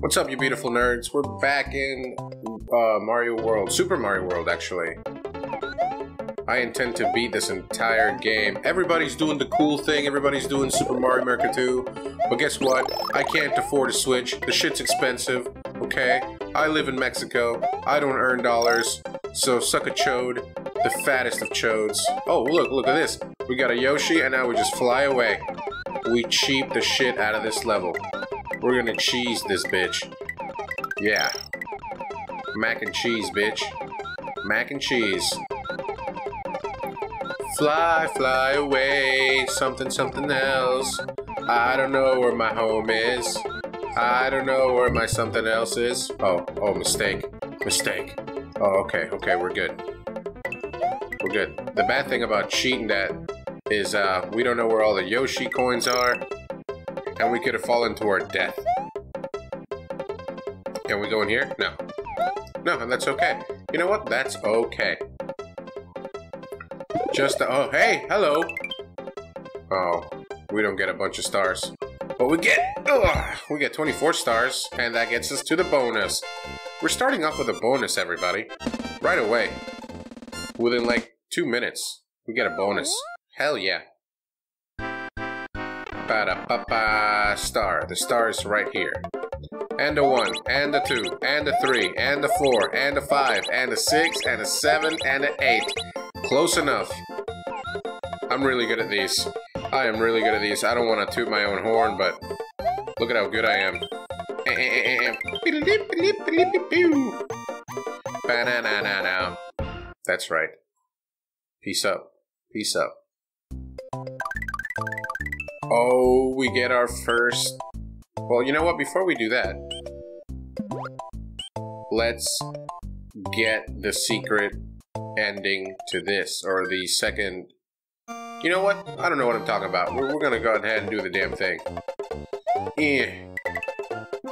What's up, you beautiful nerds? We're back in uh, Mario World. Super Mario World, actually. I intend to beat this entire game. Everybody's doing the cool thing. Everybody's doing Super Mario Maker 2. But guess what? I can't afford a Switch. The shit's expensive, okay? I live in Mexico. I don't earn dollars. So suck a chode. The fattest of chodes. Oh, look, look at this. We got a Yoshi, and now we just fly away. We cheap the shit out of this level. We're gonna cheese this bitch. Yeah. Mac and cheese, bitch. Mac and cheese. Fly, fly away, something, something else. I don't know where my home is. I don't know where my something else is. Oh, oh, mistake. Mistake. Oh, okay, okay, we're good. We're good. The bad thing about cheating that is uh, we don't know where all the Yoshi coins are, and we could have fallen to our death. Can we go in here? No. No, and that's okay. You know what? That's okay. Just, uh, oh, hey, hello. Oh, we don't get a bunch of stars. But we get, ugh, we get 24 stars, and that gets us to the bonus. We're starting off with a bonus, everybody. Right away. Within like two minutes, we get a bonus. Hell yeah. Ba-da-ba-ba, star. The star is right here. And a 1, and a 2, and a 3, and a 4, and a 5, and a 6, and a 7, and an 8. Close enough. I'm really good at these. I am really good at these. I don't want to toot my own horn, but look at how good I am. That's right. Peace up. Peace up. Oh, we get our first... Well, you know what? Before we do that, let's get the secret ending to this, or the second... You know what? I don't know what I'm talking about. We're, we're gonna go ahead and do the damn thing. Eh.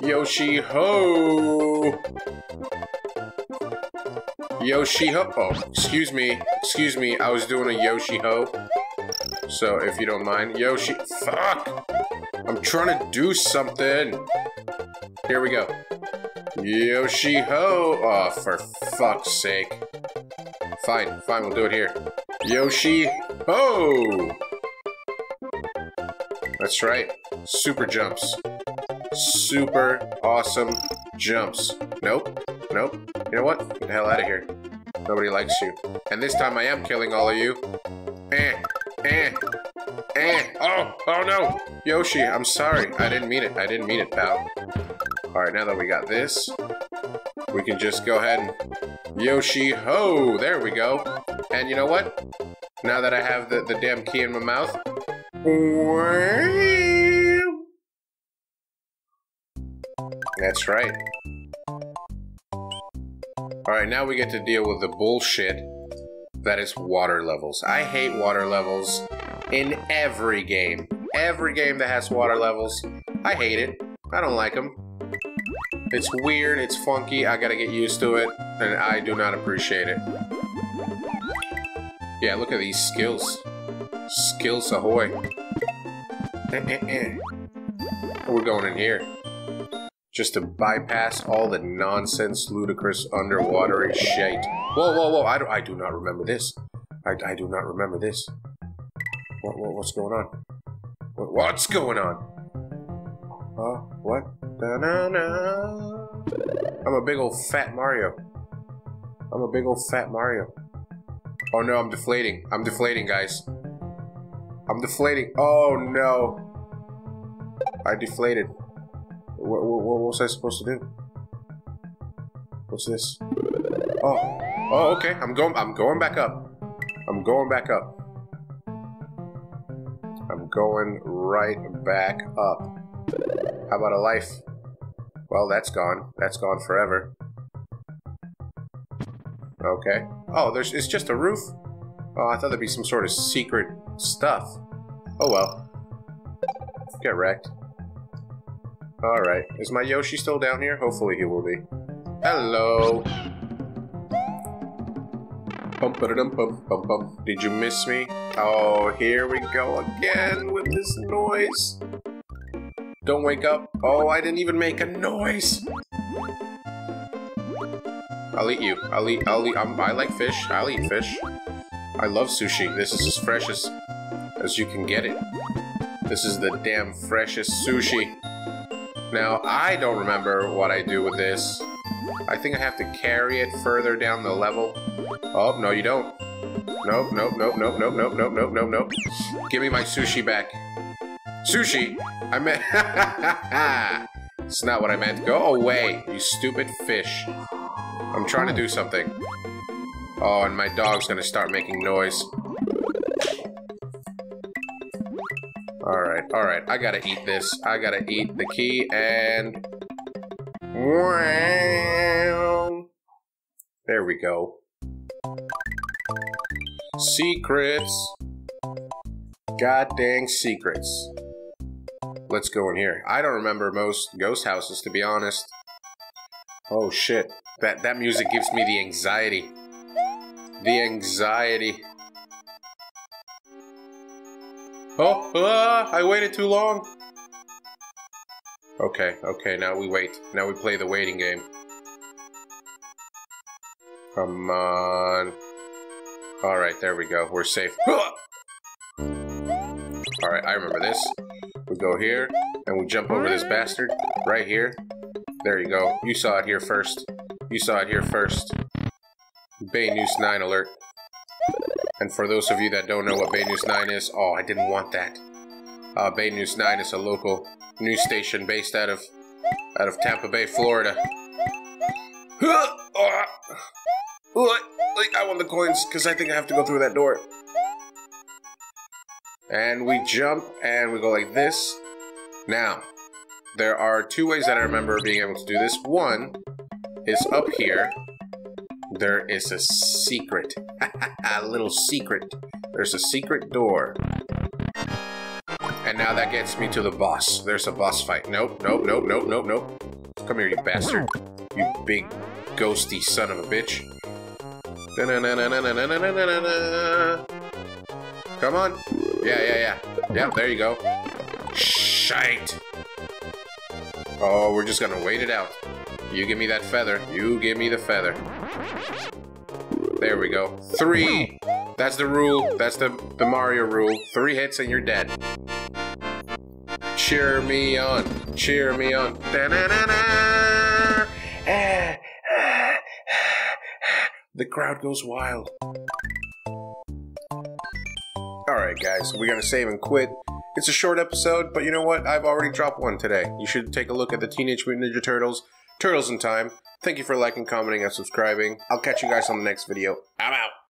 Yoshi Ho! Yoshi Ho. Oh, excuse me. Excuse me. I was doing a Yoshi Ho. So, if you don't mind. Yoshi. Fuck! I'm trying to do something. Here we go. Yoshi Ho. Oh, for fuck's sake. Fine, fine, we'll do it here. Yoshi Ho! That's right. Super jumps. Super awesome jumps. Nope. Nope. You know what? Get the hell out of here. Nobody likes you. And this time I am killing all of you. Eh. Eh. Eh. Oh. No. Yoshi, I'm sorry. I didn't mean it. I didn't mean it, pal. Alright, now that we got this, we can just go ahead and Yoshi ho! There we go. And you know what? Now that I have the, the damn key in my mouth. That's right. Alright, now we get to deal with the bullshit that is water levels. I hate water levels in every game. Every game that has water levels, I hate it. I don't like them. It's weird, it's funky, I gotta get used to it, and I do not appreciate it. Yeah, look at these skills. Skills ahoy. We're going in here. Just to bypass all the nonsense, ludicrous, underwatery shit. Whoa, whoa, whoa, I do, I do not remember this. I, I do not remember this. What, what, what's going on? What, what's going on? Uh, what? Da -na -na. I'm a big old fat Mario. I'm a big old fat Mario. Oh no, I'm deflating. I'm deflating, guys. I'm deflating. Oh no. I deflated. What, what, what was I supposed to do? What's this? Oh. Oh, okay. I'm going I'm going back up. I'm going back up. I'm going right back up. How about a life? Well, that's gone. That's gone forever. Okay. Oh, there's it's just a roof? Oh, I thought there'd be some sort of secret stuff. Oh well. Get wrecked. Alright. Is my Yoshi still down here? Hopefully he will be. Hello! Bum ba dum bum bum bum. Did you miss me? Oh, here we go again with this noise. Don't wake up. Oh, I didn't even make a noise. I'll eat you. I'll eat. I'll eat. I'm, I like fish. I'll eat fish. I love sushi. This is as fresh as as you can get it. This is the damn freshest sushi. Now, I don't remember what I do with this. I think I have to carry it further down the level. Oh, no you don't. Nope, nope, nope, nope, nope, nope, nope, nope, nope, nope. Give me my sushi back. Sushi? I meant... it's not what I meant. Go away, you stupid fish. I'm trying to do something. Oh, and my dog's gonna start making noise. Alright, alright. I gotta eat this. I gotta eat the key and... There we go. Secrets. God dang secrets. Let's go in here. I don't remember most ghost houses, to be honest. Oh shit. That, that music gives me the anxiety. The anxiety. Oh, ah, I waited too long. Okay, okay, now we wait. Now we play the waiting game. Come on. Alright, there we go. We're safe. Alright, I remember this. We go here, and we jump over this bastard. Right here. There you go. You saw it here first. You saw it here first. Bay News 9 alert. And for those of you that don't know what Bay News 9 is, oh, I didn't want that. Uh, Bay News 9 is a local news station based out of out of Tampa Bay, Florida. Ah. I want the coins because I think I have to go through that door. And we jump and we go like this. Now, there are two ways that I remember being able to do this. One is up here there is a secret. a little secret. There's a secret door. And now that gets me to the boss. There's a boss fight. Nope, nope, nope, nope, nope, nope. Come here, you bastard. You big ghosty son of a bitch. Come on. Yeah, yeah, yeah. Yeah, there you go. Shite. Oh, we're just gonna wait it out. You give me that feather. You give me the feather. There we go. Three. That's the rule. That's the, the Mario rule. Three hits and you're dead. Cheer me on. Cheer me on. The crowd goes wild. Alright guys, we're gonna save and quit. It's a short episode, but you know what? I've already dropped one today. You should take a look at the Teenage Mutant Ninja Turtles Turtles in Time. Thank you for liking, commenting, and subscribing. I'll catch you guys on the next video. I'm out.